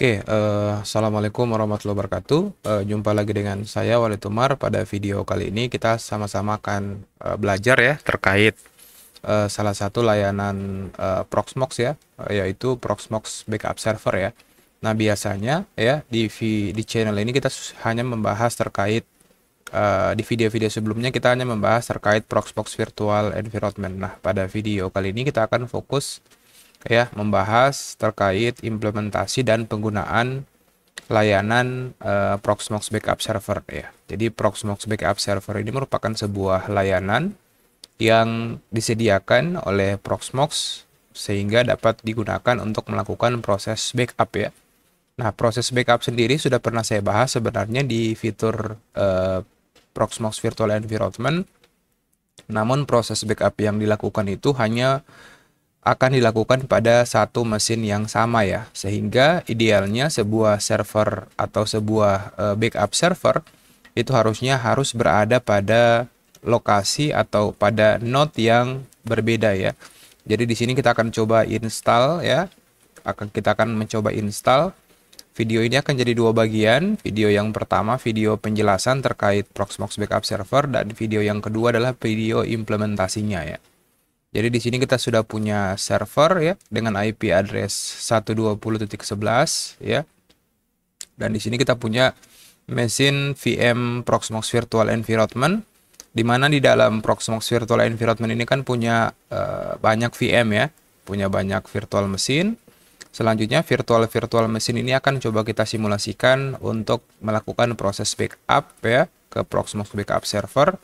Oke, eh, Assalamualaikum warahmatullahi wabarakatuh. Eh, jumpa lagi dengan saya Wali Tumar. Pada video kali ini kita sama-sama akan eh, belajar ya terkait eh, salah satu layanan eh, Proxmox ya, yaitu Proxmox Backup Server ya. Nah biasanya ya di di channel ini kita hanya membahas terkait eh, di video-video sebelumnya kita hanya membahas terkait Proxmox Virtual Environment. Nah pada video kali ini kita akan fokus ya membahas terkait implementasi dan penggunaan layanan eh, Proxmox Backup Server ya. Jadi Proxmox Backup Server ini merupakan sebuah layanan yang disediakan oleh Proxmox sehingga dapat digunakan untuk melakukan proses backup ya. Nah, proses backup sendiri sudah pernah saya bahas sebenarnya di fitur eh, Proxmox Virtual Environment. Namun proses backup yang dilakukan itu hanya akan dilakukan pada satu mesin yang sama ya. Sehingga idealnya sebuah server atau sebuah eh, backup server itu harusnya harus berada pada lokasi atau pada node yang berbeda ya. Jadi di sini kita akan coba install ya. Akan kita akan mencoba install. Video ini akan jadi dua bagian. Video yang pertama video penjelasan terkait Proxmox Backup Server dan video yang kedua adalah video implementasinya ya. Jadi di sini kita sudah punya server ya dengan IP address 120.11 ya. Dan di sini kita punya mesin VM Proxmox Virtual Environment di mana di dalam Proxmox Virtual Environment ini kan punya eh, banyak VM ya, punya banyak virtual mesin. Selanjutnya virtual-virtual mesin ini akan coba kita simulasikan untuk melakukan proses backup ya ke Proxmox Backup Server.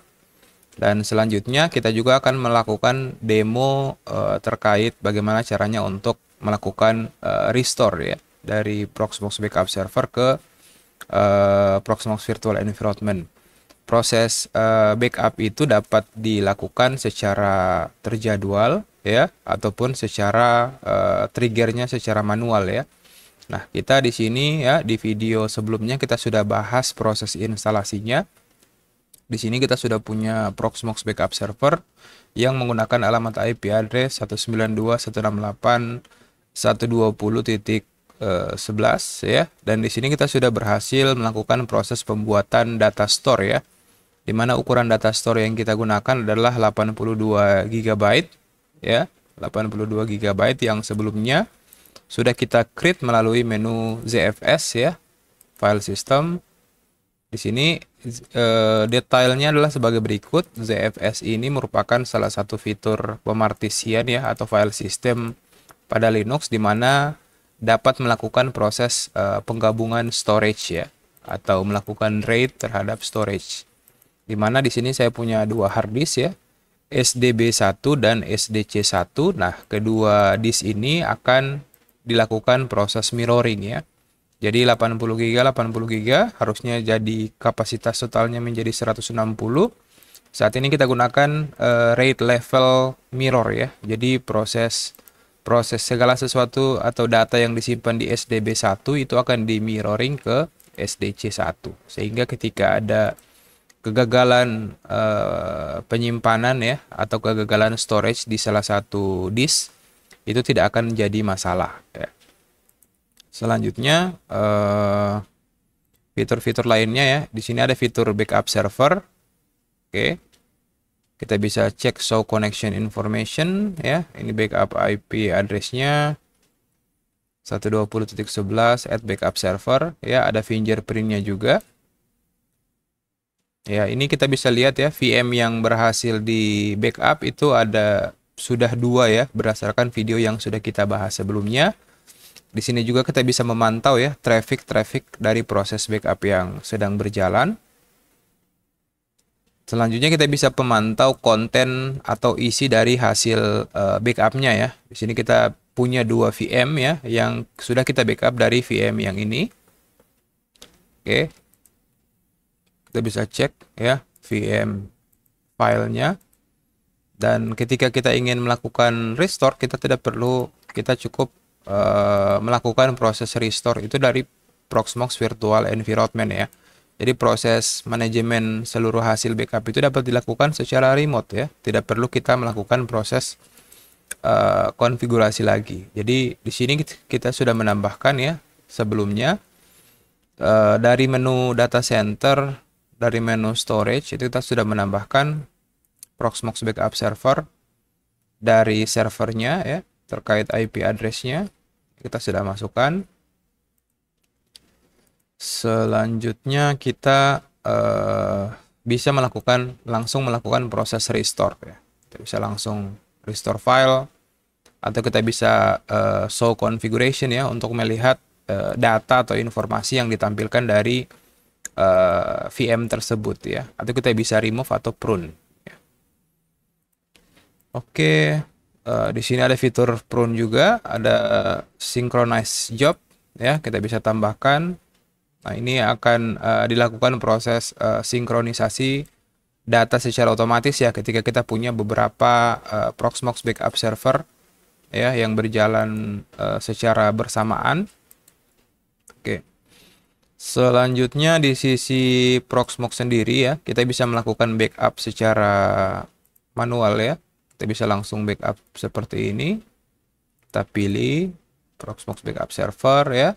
Dan selanjutnya kita juga akan melakukan demo eh, terkait bagaimana caranya untuk melakukan eh, restore ya dari Proxmox Backup Server ke eh, Proxmox Virtual Environment. Proses eh, backup itu dapat dilakukan secara terjadwal ya ataupun secara eh, triggernya secara manual ya. Nah, kita di sini ya di video sebelumnya kita sudah bahas proses instalasinya. Di sini kita sudah punya Proxmox Backup Server yang menggunakan alamat IP address 192.168.120.11 ya. Dan di sini kita sudah berhasil melakukan proses pembuatan data store ya. Di mana ukuran data store yang kita gunakan adalah 82 GB ya. 82 GB yang sebelumnya sudah kita create melalui menu ZFS ya. File system di sini eh, detailnya adalah sebagai berikut. ZFS ini merupakan salah satu fitur pemartisian ya atau file system pada Linux di mana dapat melakukan proses eh, penggabungan storage ya atau melakukan RAID terhadap storage. Di mana di sini saya punya dua hard disk ya. SDB1 dan SDC1. Nah, kedua disk ini akan dilakukan proses mirroring ya. Jadi 80 GB 80 GB harusnya jadi kapasitas totalnya menjadi 160. Saat ini kita gunakan uh, RAID level mirror ya. Jadi proses proses segala sesuatu atau data yang disimpan di SDB1 itu akan di mirroring ke SDC1. Sehingga ketika ada kegagalan uh, penyimpanan ya atau kegagalan storage di salah satu disk itu tidak akan jadi masalah ya. Selanjutnya fitur-fitur uh, lainnya ya. Di sini ada fitur backup server. Oke. Kita bisa cek show connection information ya. Ini backup IP addressnya 120.11 at backup server ya. Ada fingerprintnya juga. Ya, ini kita bisa lihat ya VM yang berhasil di backup itu ada sudah dua ya berdasarkan video yang sudah kita bahas sebelumnya. Di sini juga kita bisa memantau ya traffic-traffic dari proses backup yang sedang berjalan. Selanjutnya kita bisa memantau konten atau isi dari hasil uh, backupnya ya. Di sini kita punya dua VM ya yang sudah kita backup dari VM yang ini. Oke. Kita bisa cek ya VM filenya. Dan ketika kita ingin melakukan restore kita tidak perlu kita cukup Uh, melakukan proses restore itu dari Proxmox Virtual Environment ya. Jadi proses manajemen seluruh hasil backup itu dapat dilakukan secara remote ya. Tidak perlu kita melakukan proses uh, konfigurasi lagi. Jadi di sini kita sudah menambahkan ya sebelumnya uh, dari menu data center dari menu storage itu kita sudah menambahkan Proxmox backup server dari servernya ya terkait IP addressnya kita sudah masukkan. Selanjutnya kita uh, bisa melakukan langsung melakukan proses restore ya. Kita bisa langsung restore file atau kita bisa uh, show configuration ya untuk melihat uh, data atau informasi yang ditampilkan dari uh, VM tersebut ya. Atau kita bisa remove atau prune ya. oke uh, di sini ada fitur prune juga ada synchronize job ya kita bisa tambahkan. Nah ini akan uh, dilakukan proses uh, sinkronisasi data secara otomatis ya ketika kita punya beberapa uh, Proxmox backup server ya yang berjalan uh, secara bersamaan. Oke. Selanjutnya di sisi Proxmox sendiri ya, kita bisa melakukan backup secara manual ya. Kita bisa langsung backup seperti ini. Kita pilih Proxmox backup server ya.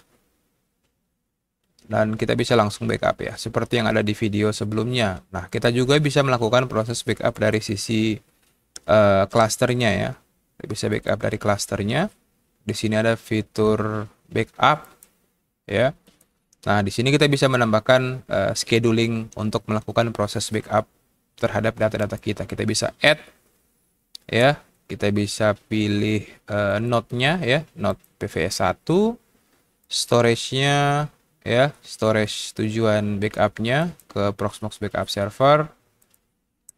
Dan kita bisa langsung backup ya, seperti yang ada di video sebelumnya. Nah, kita juga bisa melakukan proses backup dari sisi uh, ya. Kita bisa backup dari clusternya. Di sini ada fitur backup ya Nah, di sini kita bisa menambahkan uh, scheduling untuk melakukan proses backup terhadap data-data kita. Kita bisa add ya, kita bisa pilih uh, node-nya ya, node PVS 1, storage-nya ya, storage tujuan backup-nya ke Proxmox backup server.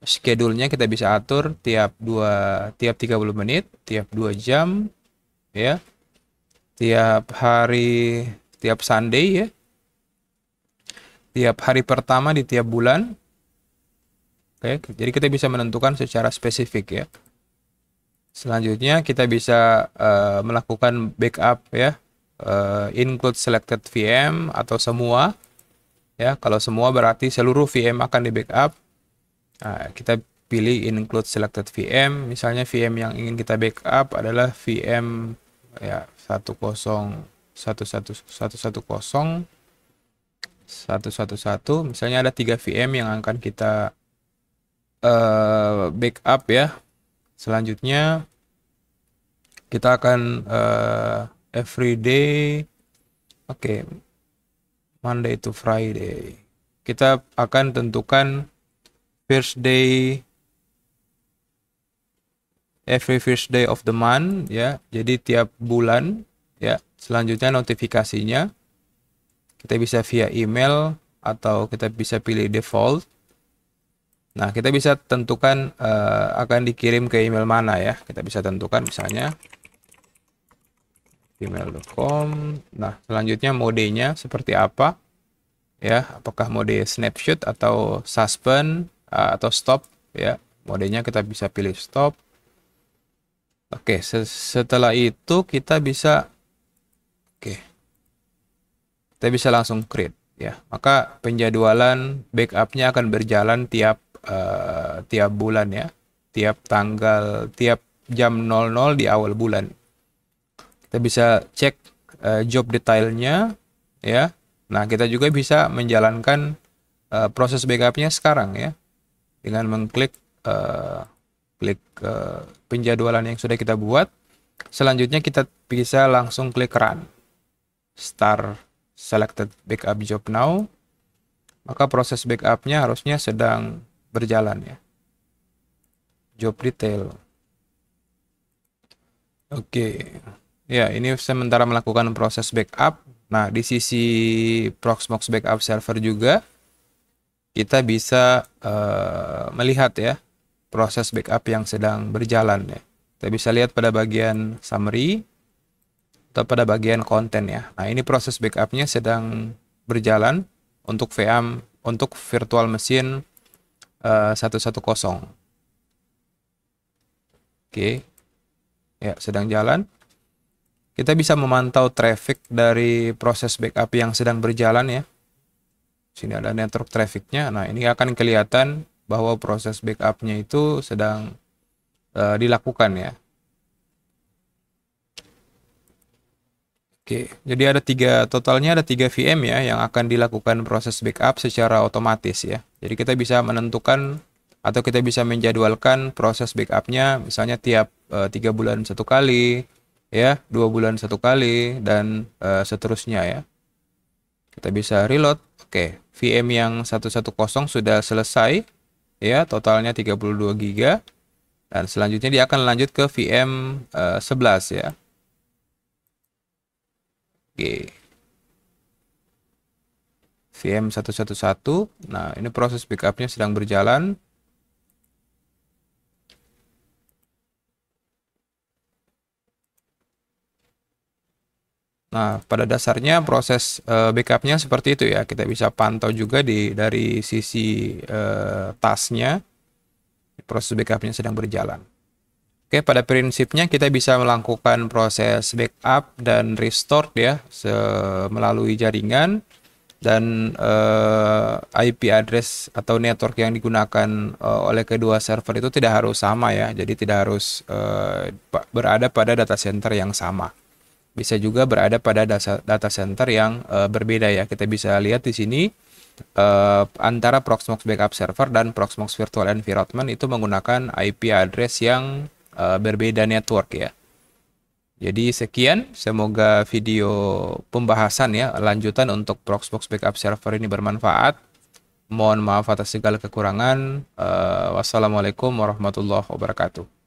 Schedule-nya kita bisa atur tiap 2 tiap 30 menit, tiap 2 jam ya. Tiap hari, tiap Sunday ya tiap hari pertama di tiap bulan. Oke, jadi kita bisa menentukan secara spesifik ya. Selanjutnya kita bisa uh, melakukan backup ya, uh, include selected VM atau semua. Ya, kalau semua berarti seluruh VM akan di backup. Nah, kita pilih include selected VM. Misalnya VM yang ingin kita backup adalah VM ya 10 11 110 111 misalnya ada 3 VM yang akan kita uh, backup ya selanjutnya kita akan uh, everyday oke okay. Monday to Friday kita akan tentukan first day every first day of the month ya jadi tiap bulan ya selanjutnya notifikasinya kita bisa via email atau kita bisa pilih default. Nah, kita bisa tentukan uh, akan dikirim ke email mana ya. Kita bisa tentukan misalnya email.com. Nah, selanjutnya modenya seperti apa? Ya, apakah mode snapshot atau suspend uh, atau stop ya. Modenya kita bisa pilih stop. Oke, setelah itu kita bisa oke kita bisa langsung create ya. Maka penjadwalan backupnya akan berjalan tiap uh, tiap bulan ya, tiap tanggal, tiap jam 00 di awal bulan. Kita bisa cek uh, job detailnya ya. Nah, kita juga bisa menjalankan uh, proses backupnya sekarang ya dengan mengklik uh, klik uh, penjadwalan yang sudah kita buat. Selanjutnya kita bisa langsung klik run. Start selected backup job now, maka proses backupnya harusnya sedang berjalan ya. Job detail. Oke. Ya, ini sementara melakukan proses backup. Nah, di sisi Proxmox backup server juga kita bisa uh, melihat ya proses backup yang sedang berjalan ya. Kita bisa lihat pada bagian summary atau pada bagian konten ya. Nah ini proses backupnya sedang berjalan untuk VM untuk virtual uh, 110. Oke, ya sedang jalan. Kita bisa memantau traffic dari proses backup yang sedang berjalan ya. Sini ada network trafficnya. Nah ini akan kelihatan bahwa proses backupnya itu sedang uh, dilakukan ya. Oke, jadi ada tiga totalnya ada tiga VM ya yang akan dilakukan proses backup secara otomatis ya. Jadi kita bisa menentukan atau kita bisa menjadwalkan proses backupnya misalnya tiap uh, tiga bulan satu kali ya dua bulan satu kali dan uh, seterusnya ya. Kita bisa reload. Oke VM yang 110 sudah selesai ya totalnya 32 GB dan selanjutnya dia akan lanjut ke VM uh, 11 ya oke VM 111 nah ini proses backupnya sedang berjalan Nah, pada dasarnya proses uh, backupnya seperti itu ya. Kita bisa pantau juga di dari sisi uh, tasnya, proses backupnya sedang berjalan. Oke, pada prinsipnya kita bisa melakukan proses backup dan restore ya melalui jaringan dan eh, IP address atau network yang digunakan uh, oleh kedua server itu tidak harus sama ya. Jadi tidak harus uh, berada pada data center yang sama bisa juga berada pada data center yang uh, berbeda ya. Kita bisa lihat di sini uh, antara Proxmox Backup Server dan Proxmox Virtual Environment itu menggunakan IP address yang uh, berbeda network ya. Jadi sekian, semoga video pembahasan ya lanjutan untuk Proxmox Backup Server ini bermanfaat. Mohon maaf atas segala kekurangan. Uh, wassalamualaikum warahmatullahi wabarakatuh.